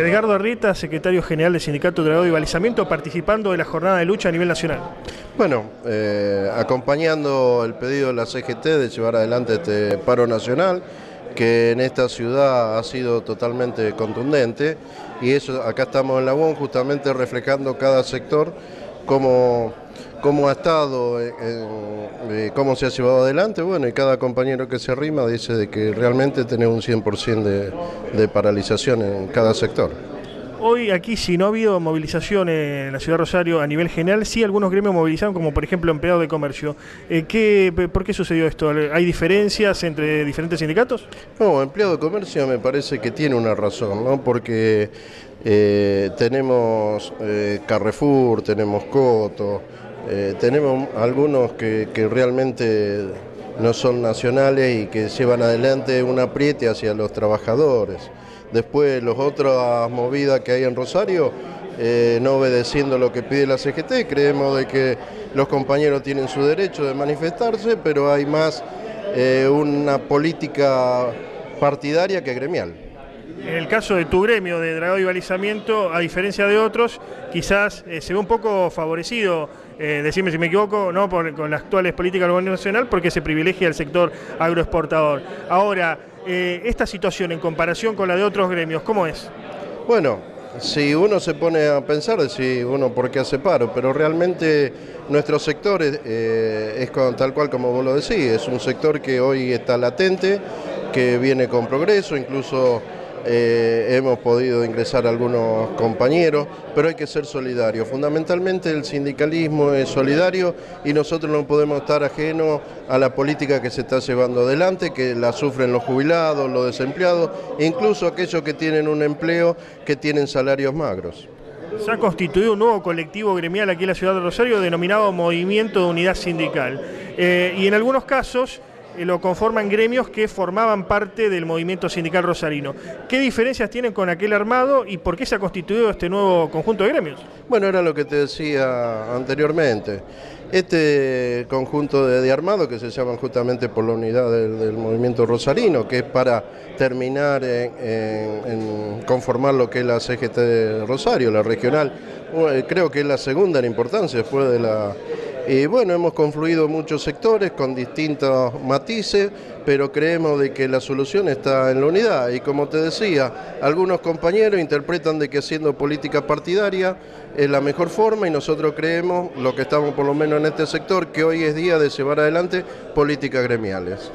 Edgardo Arrieta, secretario general del Sindicato de Grado y Balizamiento, participando de la jornada de lucha a nivel nacional. Bueno, eh, acompañando el pedido de la CGT de llevar adelante este paro nacional, que en esta ciudad ha sido totalmente contundente, y eso acá estamos en la UON justamente reflejando cada sector cómo, cómo ha estado, eh, eh, cómo se ha llevado adelante, bueno, y cada compañero que se arrima dice de que realmente tenemos un 100% de, de paralización en cada sector. Hoy aquí, si no ha habido movilización en la ciudad de Rosario a nivel general, sí algunos gremios movilizaron, como por ejemplo empleados de comercio. Eh, ¿qué, ¿Por qué sucedió esto? ¿Hay diferencias entre diferentes sindicatos? No, empleado de comercio me parece que tiene una razón, ¿no? Porque eh, tenemos eh, Carrefour, tenemos Coto, eh, tenemos algunos que, realmente no son nacionales y que llevan adelante un apriete hacia los trabajadores. Después, las otras movidas que hay en Rosario, eh, no obedeciendo lo que pide la CGT, creemos de que los compañeros tienen su derecho de manifestarse, pero hay más eh, una política partidaria que gremial. En el caso de tu gremio de dragado y balizamiento, a diferencia de otros, quizás eh, se ve un poco favorecido, eh, decime si me equivoco, ¿no? Por, con las actuales políticas del gobierno nacional, porque se privilegia el sector agroexportador. Ahora, eh, esta situación en comparación con la de otros gremios, ¿cómo es? Bueno, si uno se pone a pensar, si uno por qué hace paro, pero realmente nuestro sector es, tal cual como vos lo decís, es un sector que hoy está latente, que viene con progreso, incluso eh, hemos podido ingresar algunos compañeros, pero hay que ser solidarios. Fundamentalmente el sindicalismo es solidario y nosotros no podemos estar ajenos a la política que se está llevando adelante, que la sufren los jubilados, los desempleados, incluso aquellos que tienen un empleo que tienen salarios magros. Se ha constituido un nuevo colectivo gremial aquí en la ciudad de Rosario denominado Movimiento de Unidad Sindical. Eh, y en algunos casos lo conforman gremios que formaban parte del movimiento sindical rosarino. ¿Qué diferencias tienen con aquel armado y por qué se ha constituido este nuevo conjunto de gremios? Bueno, era lo que te decía anteriormente. Este conjunto de, de armado que se llaman justamente por la unidad del, movimiento rosarino, que es para terminar en, en, en, conformar lo que es la CGT de Rosario, la regional, creo que es la segunda en importancia después de la y bueno, hemos confluido muchos sectores con distintos matices, pero creemos de que la solución está en la unidad. Y como te decía, algunos compañeros interpretan de que haciendo política partidaria es la mejor forma y nosotros creemos, lo que estamos por lo menos en este sector, que hoy es día de llevar adelante políticas gremiales.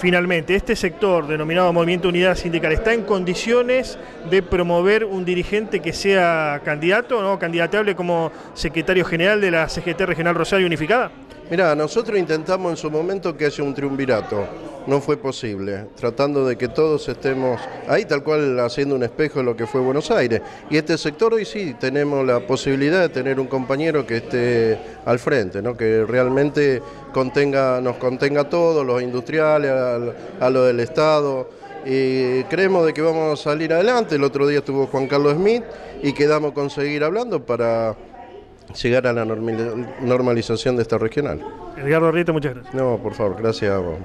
Finalmente, este sector denominado Movimiento Unidad Sindical está en condiciones de promover un dirigente que sea candidato, ¿no? candidatable como secretario general de la CGT Regional Rosario Unificada. Mira, nosotros intentamos en su momento que haya un triunvirato, no fue posible, tratando de que todos estemos ahí tal cual haciendo un espejo de lo que fue Buenos Aires. Y este sector hoy sí tenemos la posibilidad de tener un compañero que esté al frente, ¿no? que realmente contenga, nos contenga a todos, los industriales, a, lo del Estado. Y creemos de que vamos a salir adelante. El otro día estuvo Juan Carlos Smith y quedamos con seguir hablando para llegar a la normalización de esta regional. Edgardo Arrieta, muchas gracias. No, por favor, gracias a vos.